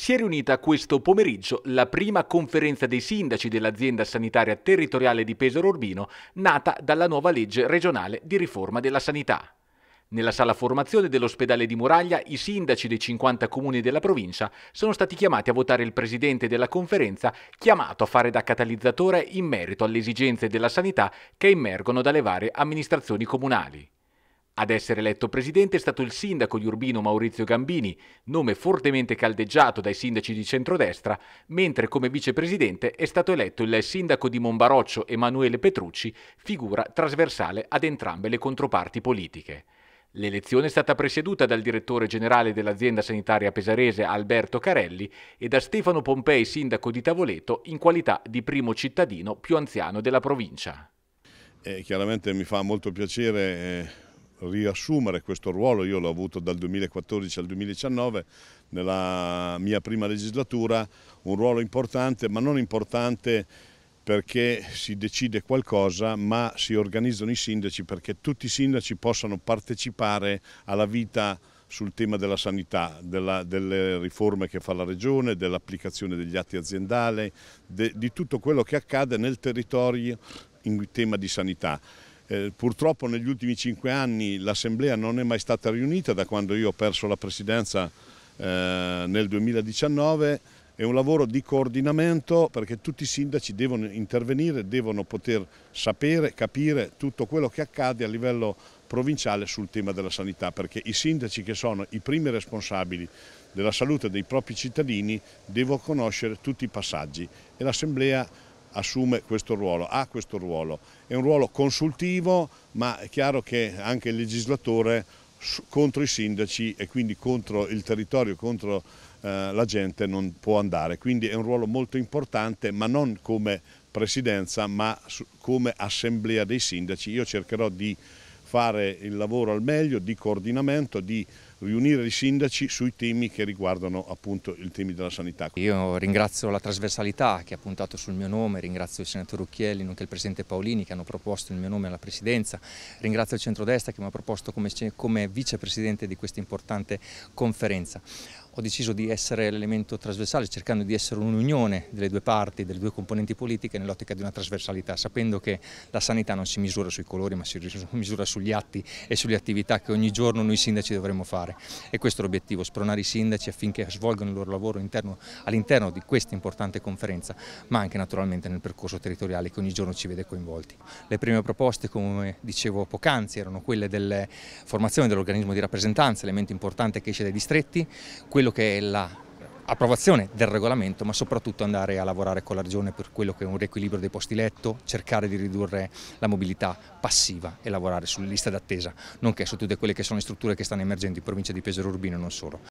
Si è riunita questo pomeriggio la prima conferenza dei sindaci dell'azienda sanitaria territoriale di Pesaro Urbino, nata dalla nuova legge regionale di riforma della sanità. Nella sala formazione dell'ospedale di Muraglia i sindaci dei 50 comuni della provincia sono stati chiamati a votare il presidente della conferenza chiamato a fare da catalizzatore in merito alle esigenze della sanità che emergono dalle varie amministrazioni comunali. Ad essere eletto presidente è stato il sindaco di Urbino Maurizio Gambini, nome fortemente caldeggiato dai sindaci di centrodestra, mentre come vicepresidente è stato eletto il sindaco di Monbaroccio Emanuele Petrucci, figura trasversale ad entrambe le controparti politiche. L'elezione è stata presieduta dal direttore generale dell'azienda sanitaria pesarese Alberto Carelli e da Stefano Pompei, sindaco di Tavoleto, in qualità di primo cittadino più anziano della provincia. Eh, chiaramente mi fa molto piacere eh, riassumere questo ruolo, io l'ho avuto dal 2014 al 2019 nella mia prima legislatura, un ruolo importante, ma non importante perché si decide qualcosa ma si organizzano i sindaci perché tutti i sindaci possano partecipare alla vita sul tema della sanità, della, delle riforme che fa la Regione, dell'applicazione degli atti aziendali, de, di tutto quello che accade nel territorio in tema di sanità. Eh, purtroppo negli ultimi cinque anni l'Assemblea non è mai stata riunita da quando io ho perso la Presidenza eh, nel 2019 è un lavoro di coordinamento perché tutti i sindaci devono intervenire, devono poter sapere, capire tutto quello che accade a livello provinciale sul tema della sanità, perché i sindaci che sono i primi responsabili della salute dei propri cittadini devono conoscere tutti i passaggi. E l'Assemblea assume questo ruolo, ha questo ruolo. È un ruolo consultivo, ma è chiaro che anche il legislatore contro i sindaci e quindi contro il territorio, contro eh, la gente non può andare. Quindi è un ruolo molto importante, ma non come presidenza, ma come assemblea dei sindaci. Io cercherò di fare il lavoro al meglio di coordinamento, di riunire i sindaci sui temi che riguardano appunto i temi della sanità. Io ringrazio la trasversalità che ha puntato sul mio nome, ringrazio il senatore Occhielli, nonché il presidente Paolini che hanno proposto il mio nome alla presidenza, ringrazio il centrodestra che mi ha proposto come, come vicepresidente di questa importante conferenza ho deciso di essere l'elemento trasversale, cercando di essere un'unione delle due parti, delle due componenti politiche nell'ottica di una trasversalità, sapendo che la sanità non si misura sui colori ma si misura sugli atti e sulle attività che ogni giorno noi sindaci dovremmo fare. E questo è l'obiettivo, spronare i sindaci affinché svolgano il loro lavoro all'interno di questa importante conferenza, ma anche naturalmente nel percorso territoriale che ogni giorno ci vede coinvolti. Le prime proposte, come dicevo poc'anzi, erano quelle della formazione dell'organismo di rappresentanza, elemento importante che esce dai distretti, quello che è la approvazione del regolamento ma soprattutto andare a lavorare con la Regione per quello che è un riequilibrio dei posti letto, cercare di ridurre la mobilità passiva e lavorare sulle liste d'attesa, nonché su tutte quelle che sono le strutture che stanno emergendo in provincia di Pesaro Urbino e non solo.